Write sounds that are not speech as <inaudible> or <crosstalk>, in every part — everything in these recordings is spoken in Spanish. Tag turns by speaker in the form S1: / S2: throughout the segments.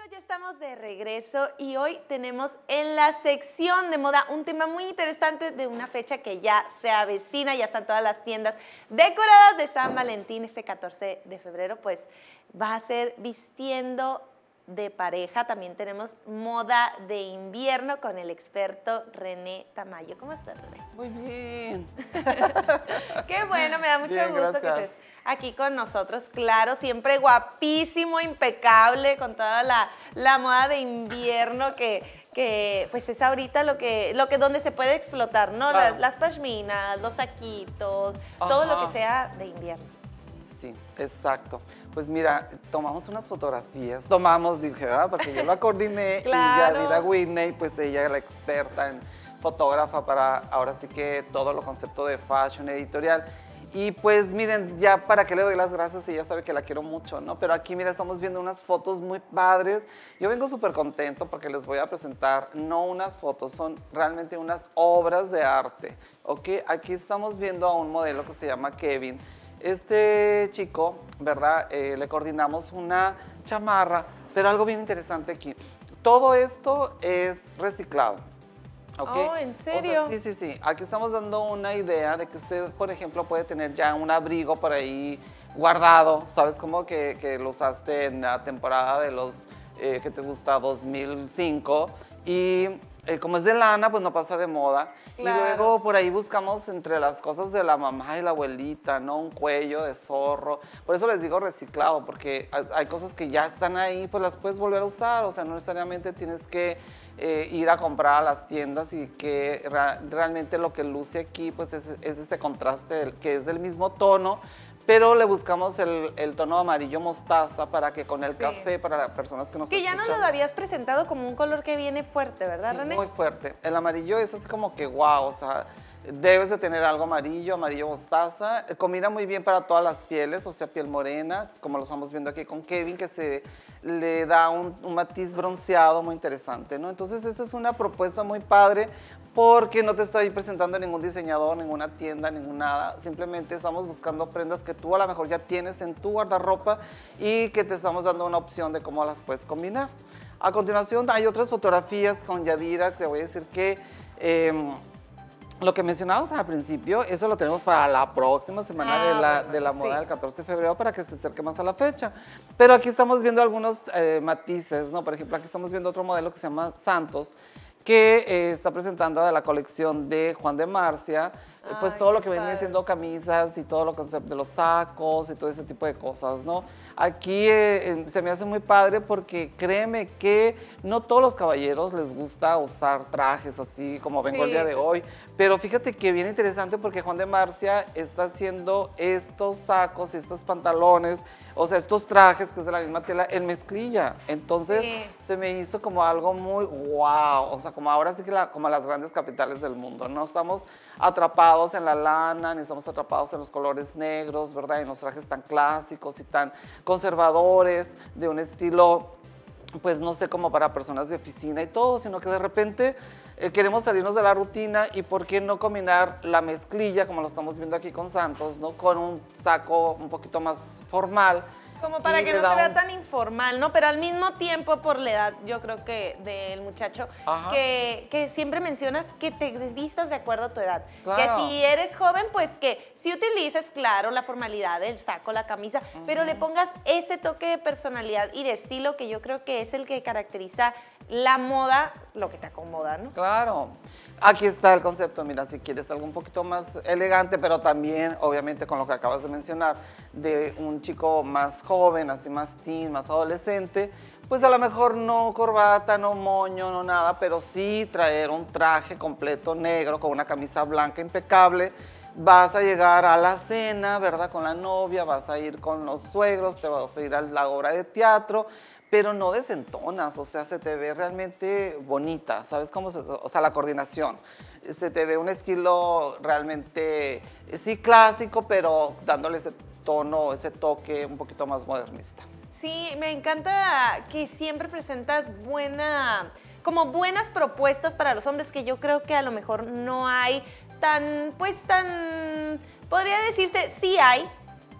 S1: amigos, ya estamos de regreso y hoy tenemos en la sección de moda un tema muy interesante de una fecha que ya se avecina, ya están todas las tiendas decoradas de San Valentín este 14 de febrero, pues va a ser vistiendo de pareja. También tenemos moda de invierno con el experto René Tamayo. ¿Cómo estás, René?
S2: Muy bien. <laughs>
S1: Qué bueno, me da mucho
S2: Bien,
S1: gusto que
S2: gracias.
S1: estés aquí con nosotros. Claro, siempre guapísimo, impecable, con toda la, la moda de invierno que, que, pues es ahorita lo que, lo que donde se puede explotar, ¿no?
S2: Claro.
S1: Las, las pashminas, los saquitos, todo lo que sea de invierno.
S2: Sí, exacto. Pues mira, tomamos unas fotografías. Tomamos, dije, ¿verdad? Porque yo la coordiné <laughs>
S1: Claro.
S2: y Yadira Whitney, pues ella es la experta en fotógrafa para ahora sí que todo lo concepto de fashion editorial. Y pues miren, ya para qué le doy las gracias, ella sabe que la quiero mucho, ¿no? Pero aquí, mira, estamos viendo unas fotos muy padres. Yo vengo súper contento porque les voy a presentar no unas fotos, son realmente unas obras de arte, ¿ok? Aquí estamos viendo a un modelo que se llama Kevin. Este chico, ¿verdad? Eh, le coordinamos una chamarra, pero algo bien interesante aquí. Todo esto es reciclado. ¿Ok?
S1: Oh, ¿en
S2: O sea,
S1: serio?
S2: sí, sí, sí. Aquí estamos dando una idea de que usted, por ejemplo, puede tener ya un abrigo por ahí guardado, ¿sabes? Como que, que lo usaste en la temporada de los, eh, que te gusta, 2005. Y eh, como es de lana, pues no pasa de moda.
S1: Claro.
S2: Y luego por ahí buscamos entre las cosas de la mamá y la abuelita, ¿no? Un cuello de zorro. Por eso les digo reciclado, porque hay cosas que ya están ahí, pues las puedes volver a usar. O sea, no necesariamente tienes que eh, ir a comprar a las tiendas y que realmente lo que luce aquí, pues es, es ese contraste del- que es del mismo tono. Pero le buscamos el, el tono amarillo mostaza para que con el
S1: Sí.
S2: café, para las personas que nos
S1: Que ya no lo habías presentado como un color que viene fuerte, ¿verdad,
S2: Sí,
S1: René?
S2: muy fuerte. El amarillo es así como que wow, o sea, debes de tener algo amarillo, amarillo mostaza. Combina muy bien para todas las pieles, o sea, piel morena, como lo estamos viendo aquí con Kevin, que se le da un, un matiz bronceado muy interesante, ¿no? Entonces, esta es una propuesta muy padre porque no te estoy presentando ningún diseñador, ninguna tienda, ningún nada. Simplemente estamos buscando prendas que tú a lo mejor ya tienes en tu guardarropa y que te estamos dando una opción de cómo las puedes combinar. A continuación hay otras fotografías con Yadira, te voy a decir que em, lo que mencionábamos al principio, eso lo tenemos para la próxima semana
S1: Ah,
S2: de la,
S1: bueno,
S2: de la
S1: sí.
S2: moda del 14 de febrero para que se acerque más a la fecha. Pero aquí estamos viendo algunos eh, matices, ¿no? Por ejemplo, aquí estamos viendo otro modelo que se llama Santos, que eh, está presentando de la colección de Juan de Marcia, pues todo lo que venía
S1: padre.
S2: siendo camisas y todo lo concepto de los sacos y todo ese tipo de cosas, ¿no? Aquí eh, eh, se me hace muy padre porque créeme que no todos los caballeros les gusta usar trajes así como vengo el día de hoy, pero fíjate que bien interesante porque Juan de Marcia está haciendo estos sacos y estos pantalones, o sea, estos trajes que es de la misma tela en mezclilla. Entonces
S1: Sí.
S2: se me hizo como algo muy wow, o sea, como ahora sí que la- como las grandes capitales del mundo, no estamos atrapados en la lana, ni estamos atrapados en los colores negros, ¿verdad? En los trajes tan clásicos y tan conservadores, de un estilo pues no sé, como para personas de oficina y todo, sino que de repente eh, queremos salirnos de la rutina y por qué no combinar la mezclilla, como lo estamos viendo aquí con Santos, ¿no? Con un saco un poquito más formal.
S1: Como para
S2: y
S1: que no se vea
S2: un-
S1: tan informal, ¿no? Pero al mismo tiempo, por la edad, yo creo que del muchacho, que, que siempre mencionas que te desvistas de acuerdo a tu edad.
S2: Claro.
S1: Que si eres joven, pues que si utilices, claro, la formalidad del saco, la camisa, pero le pongas ese toque de personalidad y de estilo que yo creo que es el que caracteriza la moda, lo que te acomoda, ¿no?
S2: Claro. Aquí está el concepto, mira, si quieres algo un poquito más elegante, pero también, obviamente, con lo que acabas de mencionar, de un chico más joven, así más teen, más adolescente, pues a lo mejor no corbata, no moño, no nada, pero sí traer un traje completo negro con una camisa blanca impecable. Vas a llegar a la cena, ¿verdad? Con la novia, vas a ir con los suegros, te vas a ir a la obra de teatro pero no desentonas, o sea, se te ve realmente bonita, ¿sabes cómo? Se, o sea, la coordinación. Se te ve un estilo realmente, sí, clásico, pero dándole ese tono, ese toque un poquito más modernista.
S1: Sí, me encanta que siempre presentas buena, como buenas propuestas para los hombres que yo creo que a lo mejor no hay tan, pues tan, podría decirse, sí hay,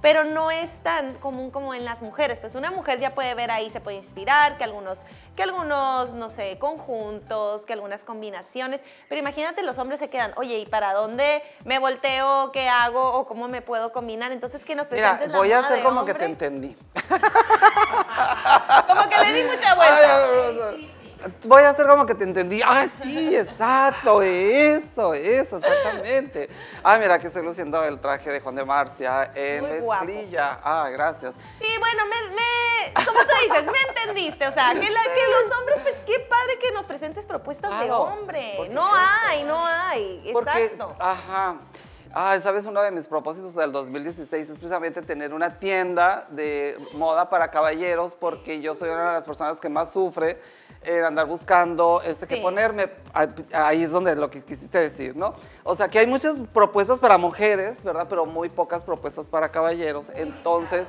S1: pero no es tan común como en las mujeres. Pues una mujer ya puede ver ahí, se puede inspirar, que algunos, que algunos, no sé, conjuntos, que algunas combinaciones, pero imagínate los hombres se quedan, oye, ¿y para dónde me volteo? ¿Qué hago? ¿O cómo me puedo combinar? Entonces, que nos presentes
S2: Mira, voy
S1: la
S2: a
S1: moda
S2: hacer como que te entendí. <laughs>
S1: Como que le di mucha vuelta.
S2: Ay, Voy a hacer como que te entendí. Ah, sí, exacto, eso, eso, exactamente. Ah, mira, que estoy luciendo el traje de Juan de Marcia en
S1: Muy guapo.
S2: mezclilla. Ah, gracias.
S1: Sí, bueno, me, me, como tú dices, me entendiste. O sea, que, la- que los hombres, pues qué padre que nos presentes propuestas de hombre. No hay, no hay.
S2: Porque,
S1: Exacto.
S2: ajá. Ay, sabes, uno de mis propósitos del 2016 es precisamente tener una tienda de moda para caballeros, porque yo soy una de las personas que más sufre en andar buscando este que
S1: Sí.
S2: ponerme. Ah, Ahí es donde lo que quisiste decir, ¿no? O sea, que hay muchas propuestas para mujeres, ¿verdad? Pero muy pocas propuestas para caballeros. Entonces,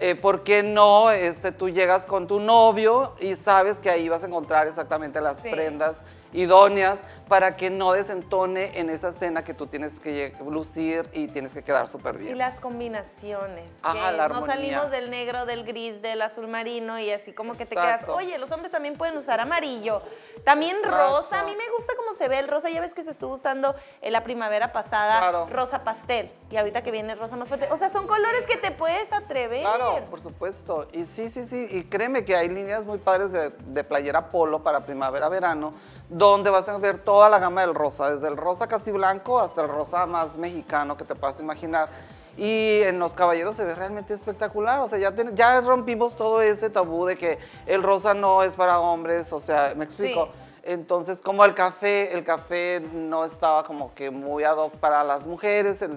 S2: eh, ¿por qué no este, tú llegas con tu novio y sabes que ahí vas a encontrar exactamente las
S1: Sí.
S2: prendas idóneas para que no desentone en esa cena que tú tienes que lucir y tienes que quedar súper
S1: Y
S2: bien.
S1: las combinaciones.
S2: Ajá,
S1: que
S2: la
S1: no
S2: armonía.
S1: salimos del negro, del gris, del azul marino y así como que te quedas, oye, los hombres también pueden usar amarillo. También
S2: Exacto.
S1: rosa. A mí me gusta cómo se ve el rosa. Ya ves que se estuvo usando en la primavera pasada
S2: Claro.
S1: rosa pastel. Y ahorita que viene rosa más fuerte. O sea, son colores que te puedes atrever.
S2: Claro, por supuesto. Y sí, sí, sí. Y créeme que hay líneas muy padres de, de playera polo para primavera-verano, donde vas a ver toda la gama del rosa, desde el rosa casi blanco hasta el rosa más mexicano que te puedas imaginar. Y en los caballeros se ve realmente espectacular. O sea, ya, rompimos todo ese tabú de que el rosa no es para hombres. O sea, me explico.
S1: Sí.
S2: Entonces, como el café, el café no estaba como que muy ad hoc para las mujeres, se,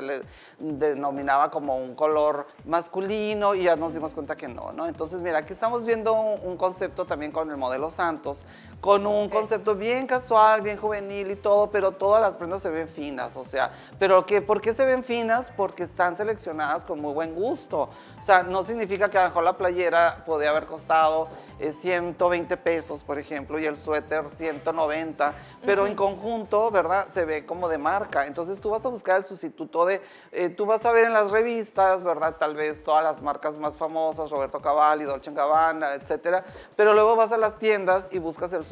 S2: le denominaba como un color masculino y ya nos dimos cuenta que no, ¿no? Entonces, mira, aquí estamos viendo un, un concepto también con el modelo Santos, con un concepto bien casual, bien juvenil y todo, pero todas las prendas se ven finas, o sea, pero que, ¿por qué se ven finas? Porque están seleccionadas con muy buen gusto. O sea, no significa que a lo mejor la playera podía haber costado eh, 120 pesos, por ejemplo, y el suéter 190, pero en conjunto, ¿verdad? Se ve como de marca. Entonces tú vas a buscar el sustituto de, eh, tú vas a ver en las revistas, ¿verdad? Tal vez todas las marcas más famosas, Roberto Cavalli, Dolce Gabbana, etcétera, pero luego vas a las tiendas y buscas el sustituto,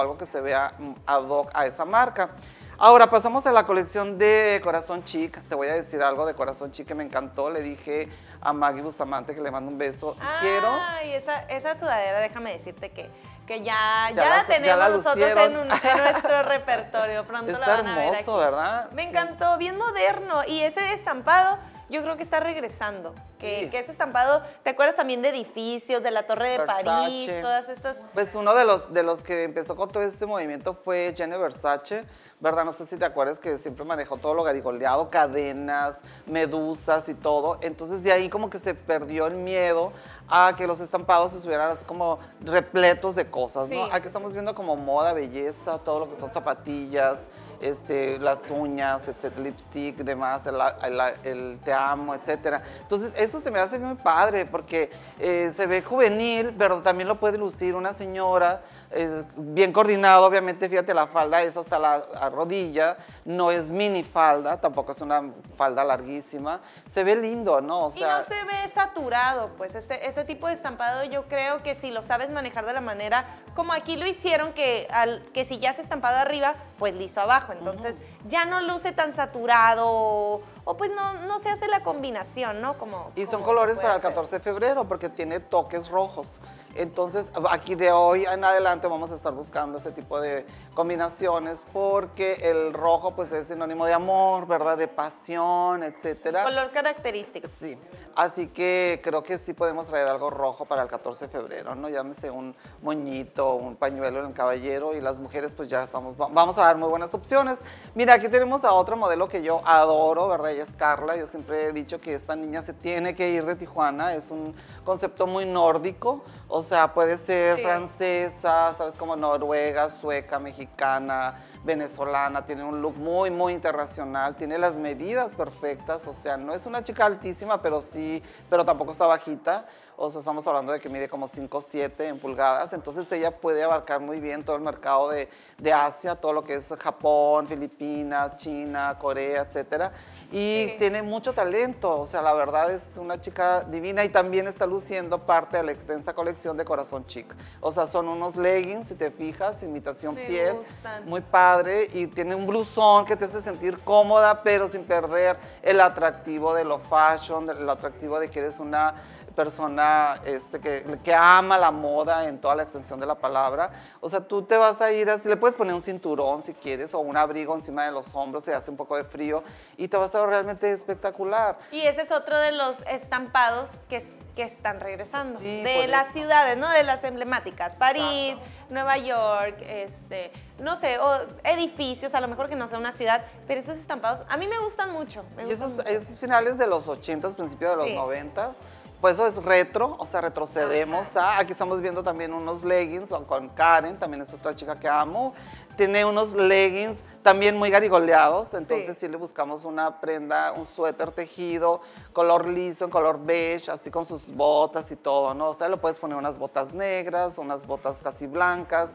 S2: algo que se vea mm, ad hoc a esa marca. Ahora pasamos a la colección de Corazón Chic. Te voy a decir algo de Corazón Chic que me encantó. Le dije a Maggie Bustamante que le mando un beso. Quiero
S1: Ay, esa, esa sudadera, déjame decirte que, que ya,
S2: Ya
S1: ya,
S2: la-
S1: la
S2: ya
S1: tenemos
S2: la
S1: nosotros en, un- en nuestro repertorio. Pronto <laughs> la
S2: Está
S1: van a ver
S2: hermoso,
S1: aquí.
S2: ¿verdad?
S1: Me
S2: Sí.
S1: encantó, bien moderno. Y ese estampado, yo creo que está regresando. Que,
S2: Sí.
S1: que ese estampado, ¿te acuerdas también de edificios, de la Torre de París, todas estas?
S2: Pues uno de los, de los que empezó con todo este movimiento fue Jenny Versace, ¿verdad? No sé si te acuerdas que siempre manejó todo lo garigoleado, cadenas, medusas y todo. Entonces de ahí como que se perdió el miedo a que los estampados estuvieran así como repletos de cosas, ¿no? Aquí estamos viendo como moda, belleza, todo lo que son zapatillas, este, las uñas, etcétera, lipstick, demás, el, el- el te amo, etcétera. Entonces, eso se me hace muy padre porque eh, se ve juvenil, pero también lo puede lucir una señora, eh, bien coordinado, obviamente, fíjate, la falda es hasta la rodilla, no es mini falda, tampoco es una falda larguísima, se ve lindo, ¿no? O
S1: y no se ve saturado, pues este, este tipo de estampado yo creo que si lo sabes manejar de la manera como aquí lo hicieron, que, al, que si ya es estampado arriba, pues liso abajo. Entonces ya no luce tan saturado o, pues no, no se hace la combinación, ¿no? Como,
S2: Y son colores para el
S1: ser.
S2: 14 de febrero porque tiene toques rojos. Entonces, aquí de hoy en adelante vamos a estar buscando ese tipo de combinaciones porque el rojo pues es sinónimo de amor, ¿verdad? De pasión, etcétera.
S1: Color característico.
S2: Sí, así que creo que sí podemos traer algo rojo para el 14 de febrero, ¿no? Llámese un moñito, un pañuelo en el caballero y las mujeres pues ya estamos, va- vamos a dar muy buenas opciones. Mira, aquí tenemos a otra modelo que yo adoro, ¿verdad? Ella es Carla, yo siempre he dicho que esta niña se tiene que ir de Tijuana, es un concepto muy nórdico, o sea, puede ser
S1: Sí.
S2: francesa, ¿sabes? Como noruega, sueca, mexicana, venezolana, tiene un look muy, muy internacional, tiene las medidas perfectas, o sea, no es una chica altísima, pero sí, pero tampoco está bajita. o sea, estamos hablando de que mide como 5 o 7 en pulgadas, entonces ella puede abarcar muy bien todo el mercado de, de Asia, todo lo que es Japón, Filipinas, China, Corea, etcétera. Y
S1: Sí.
S2: tiene mucho talento, o sea, la verdad es una chica divina y también está luciendo parte de la extensa colección de Corazón Chic. O sea, son unos leggings, si te fijas, imitación
S1: Me
S2: piel,
S1: gustan.
S2: muy padre y tiene un blusón que te hace sentir cómoda, pero sin perder el atractivo de lo fashion, lo atractivo de que eres una persona este, que, que ama la moda en toda la extensión de la palabra. O sea, tú te vas a ir así, le puedes poner un cinturón si quieres o un abrigo encima de los hombros, se hace un poco de frío y te vas a ver realmente espectacular.
S1: Y ese es otro de los estampados que, que están regresando.
S2: Sí,
S1: de las
S2: eso.
S1: ciudades, ¿no? De las emblemáticas. París, Nueva York, este, no sé, o edificios, a lo mejor que no sea una ciudad, pero esos estampados a mí me gustan mucho. me
S2: Y
S1: gustan
S2: esos,
S1: mucho.
S2: esos finales de los 80s, principios de los
S1: Sí.
S2: 90s, pues eso es retro, o sea, retrocedemos a, aquí estamos viendo también unos leggings con- Karen, también es otra chica que amo, tiene unos leggings también muy garigoleados, entonces
S1: Sí.
S2: sí le buscamos una prenda, un suéter tejido, color liso, en color beige, así con sus botas y todo, ¿no? O sea, le puedes poner unas botas negras, unas botas casi blancas,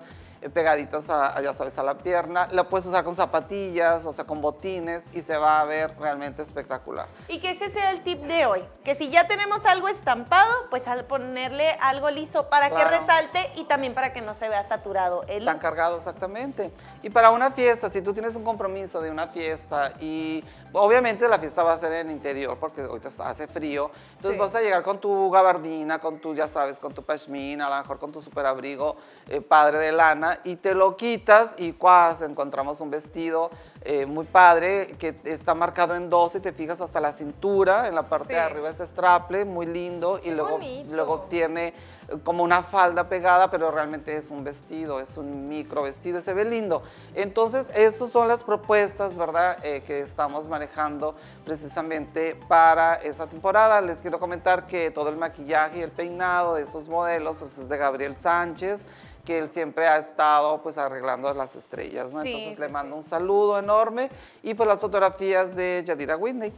S2: pegaditas a, a, ya sabes, a la pierna, la puedes usar con zapatillas, o sea, con botines y se va a ver realmente espectacular.
S1: Y que ese sea el tip de hoy, que si ya tenemos algo estampado, pues al ponerle algo liso para que resalte y también para que no se vea saturado el
S2: Tan cargado, exactamente. Y para una fiesta, si tú tienes un compromiso de una fiesta y obviamente la fiesta va a ser en interior porque ahorita hace frío, entonces
S1: Sí.
S2: vas a llegar con tu gabardina, con tu, ya sabes, con tu pashmina, a lo mejor con tu superabrigo eh, padre de lana y te lo quitas y cuas, encontramos un vestido eh, muy padre que está marcado en dos y te fijas hasta la cintura, en la parte de arriba es straple, muy lindo y luego,
S1: bonito.
S2: luego tiene eh, como una falda pegada, pero realmente es un vestido, es un micro vestido, y se ve lindo. Entonces, esas son las propuestas, ¿verdad?, eh, que estamos manejando precisamente para esta temporada. Les quiero comentar que todo el maquillaje y el peinado de esos modelos pues, es de Gabriel Sánchez que él siempre ha estado pues arreglando las estrellas, ¿no?
S1: Sí,
S2: Entonces
S1: sí,
S2: le mando un saludo enorme y pues las fotografías de Yadira Whitney.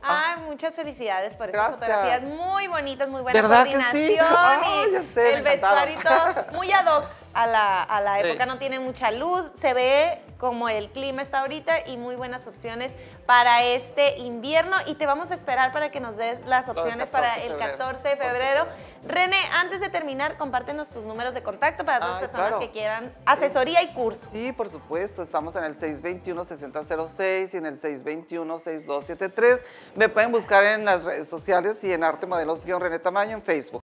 S1: Ay, muchas felicidades por
S2: Gracias.
S1: fotografías muy bonitas, muy buena
S2: ¿Verdad que
S1: coordinación y
S2: ya sé,
S1: el vestuario y todo muy ad hoc a la, a la época, no tiene mucha luz, se ve como el clima está ahorita y muy buenas opciones para este invierno y te vamos a esperar para que nos des las opciones
S2: 14
S1: para el
S2: febrero.
S1: 14 de febrero. René, antes de terminar, compártenos tus números de contacto para todas las personas
S2: claro.
S1: que quieran asesoría y curso.
S2: Sí, por supuesto, estamos en el 621-6006 y en el 621-6273. Me pueden buscar en las redes sociales y en Arte Modelos René Tamaño en Facebook.